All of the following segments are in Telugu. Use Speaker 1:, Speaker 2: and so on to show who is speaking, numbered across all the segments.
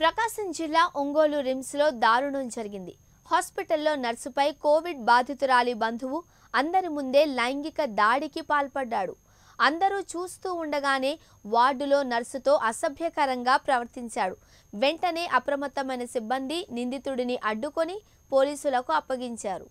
Speaker 1: ప్రకాశం జిల్లా ఒంగోలు రిమ్స్లో దారుణం జరిగింది. హాస్పిటల్లో నర్సుపై కోవిడ్ బాధితురాలి బంధువు అందరి ముందే లైంగిక దాడికి పాల్పడ్డాడు. అందరూ చూస్తూ ఉండగానే వార్డులో నర్సుతో అసభ్యకరంగా ప్రవర్తించాడు. వెంటనే అప్రమత్తమైన సిబ్బంది నిందితుడిని అడ్డుకొని పోలీసులకు అప్పగించారు.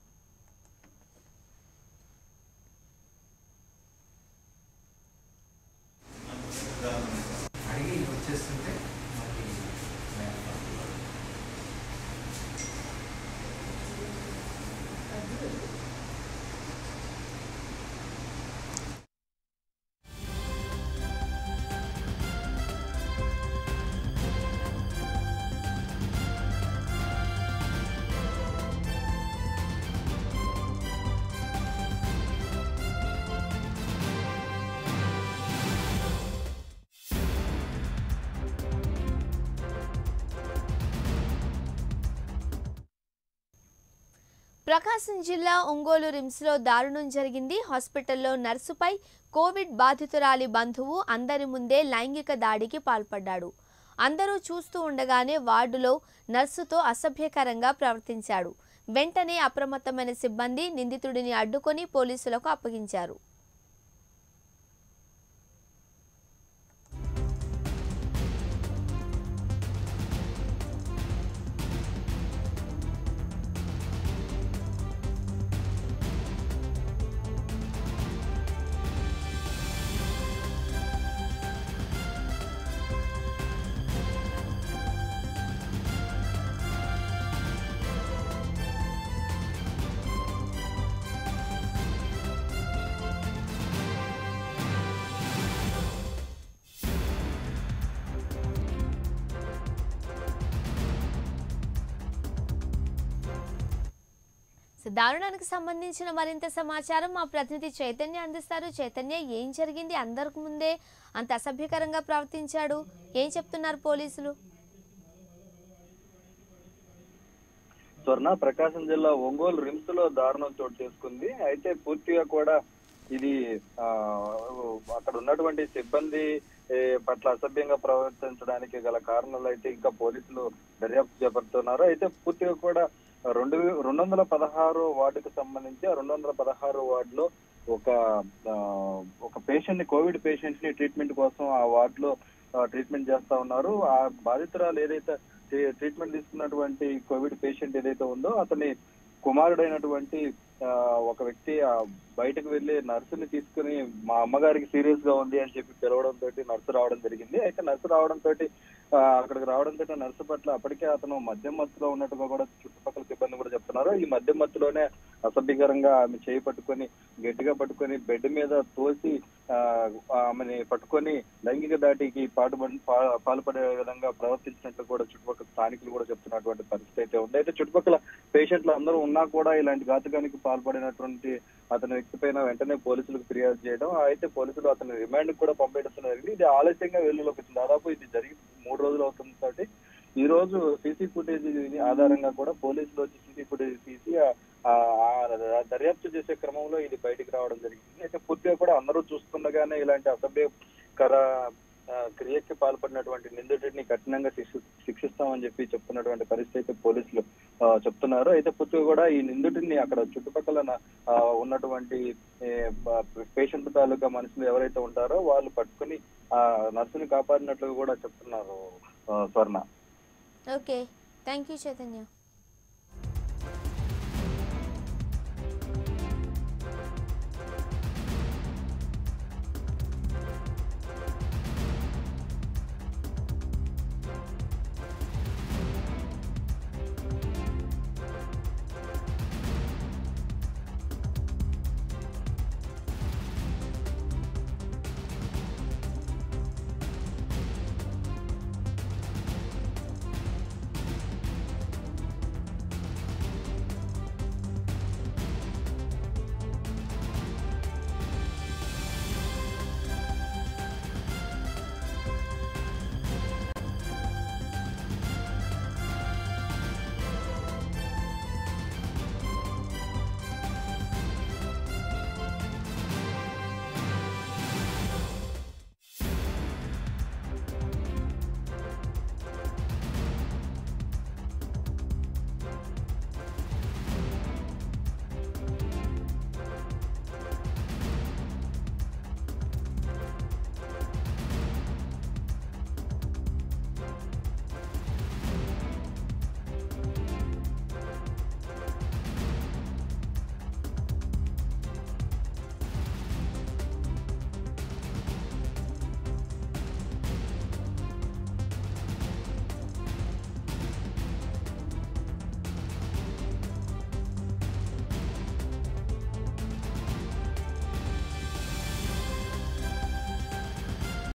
Speaker 1: ప్రకాశం జిల్లా ఒంగోలు రిమ్స్లో దారుణం జరిగింది. హాస్పిటల్లో నర్సుపై కోవిడ్ బాధితురాలి బంధువు అందరి ముందే లైంగిక దాడికి పాల్పడ్డాడు. అందరూ చూస్తూ ఉండగానే వార్డులో నర్సుతో అసభ్యకరంగా ప్రవర్తించాడు. వెంటనే అప్రమత్తమైన సిబ్బంది నిందితుడిని అడ్డుకొని పోలీసులకు అప్పగించారు. దారుణానికి సంబంధించిన మరింత సమాచారం మా ప్రతినిధి చైతన్య అందిస్తారు. చైతన్య ఏం జరిగింది? అందరికి ముందే అంత అసభ్యకరంగా ప్రవర్తించాడు. ఏం చెప్తున్నారు పోలీసులు?
Speaker 2: స్వర్ణ ప్రకాశం జిల్లా ఒంగోలు రిమ్స్లో దారుణం చోటు చేసుకుంది. అయితే పూర్తిగా కూడా ఇది అక్కడ ఉన్నటువంటి సిబ్బంది పట్ల అసభ్యంగా ప్రవర్తించడానికి గల కారణాలు అయితే ఇంకా పోలీసులు దర్యాప్తు చేపడుతున్నారు. అయితే పూర్తిగా కూడా రెండు రెండు వందల పదహారు వార్డుకు సంబంధించి రెండు వందల పదహారు వార్డులో ఒక ఒక పేషెంట్ని కోవిడ్ పేషెంట్ని ట్రీట్మెంట్ కోసం ఆ వార్డులో ట్రీట్మెంట్ చేస్తా ఉన్నారు. ఆ బాధితురాలు ఏదైతే ట్రీ- ట్రీట్మెంట్ తీసుకున్నటువంటి కోవిడ్ పేషెంట్ ఏదైతే ఉందో అతని కుమారుడైనటువంటి ఒక వ్యక్తి బయటకు వెళ్ళి నర్సుని తీసుకుని మా అమ్మగారికి సీరియస్గా ఉంది అని చెప్పి పిలవడం తోటి నర్సు రావడం జరిగింది. అయితే నర్సు రావడం తోటి అక్కడికి రావడం తోటి నర్సు పట్ల అప్పటికే అతను మద్యం మత్తులో ఉన్నట్టుగా కూడా చుట్టుపక్కల సిబ్బంది కూడా చెప్తున్నారు. ఈ మద్యం మత్తులోనే అసభ్యకరంగా ఆమె చేయి పట్టుకొని గట్టిగా పట్టుకొని బెడ్ మీద తోసి ఆ, ఆమెని పట్టుకొని లైంగిక దాటికి పాటుపడి పాల్పడే విధంగా ప్రవర్తించినట్లు కూడా చుట్టుపక్కల స్థానికులు కూడా చెప్తున్నటువంటి పరిస్థితి అయితే ఉంది. అయితే చుట్టుపక్కల పేషెంట్లు అందరూ ఉన్నా కూడా ఇలాంటి ఘాతుకానికి పాల్పడినటువంటి అతని వ్యక్తి పైన వెంటనే పోలీసులకు ఫిర్యాదు చేయడం అయితే పోలీసులు అతని రిమాండ్ కూడా పంపించడం జరిగింది. ఇది ఆలస్యంగా వెలుగులోకి వచ్చింది. దాదాపు ఇది జరిగింది ఈ రోజు సీసీ ఫుటేజ్ ఆధారంగా కూడా పోలీసులు వచ్చి సీసీ ఫుటేజ్ తీసి దర్యాప్తు చేసే క్రమంలో ఇది బయటికి రావడం జరిగింది. అయితే పూర్తిగా కూడా అందరూ చూస్తుండగానే ఇలాంటి అసభ్యకర ఆ, క్రియకి పాల్పడినటువంటి నిందితుడిని కఠినంగా శిక్షిస్తామని చెప్పి చెప్తున్నటువంటి పరిస్థితి అయితే పోలీసులు చెప్తున్నారు. అయితే పూర్తిగా కూడా ఈ నిందితుడిని అక్కడ చుట్టుపక్కల ఉన్నటువంటి పేషెంట్ తాలూకా మనుషులు ఎవరైతే ఉంటారో వాళ్ళు పట్టుకుని ఆ నర్సుని కాపాడినట్లు కూడా చెప్తున్నారు స్వర్ణ.
Speaker 1: Okay. Thank you, Chaitanya.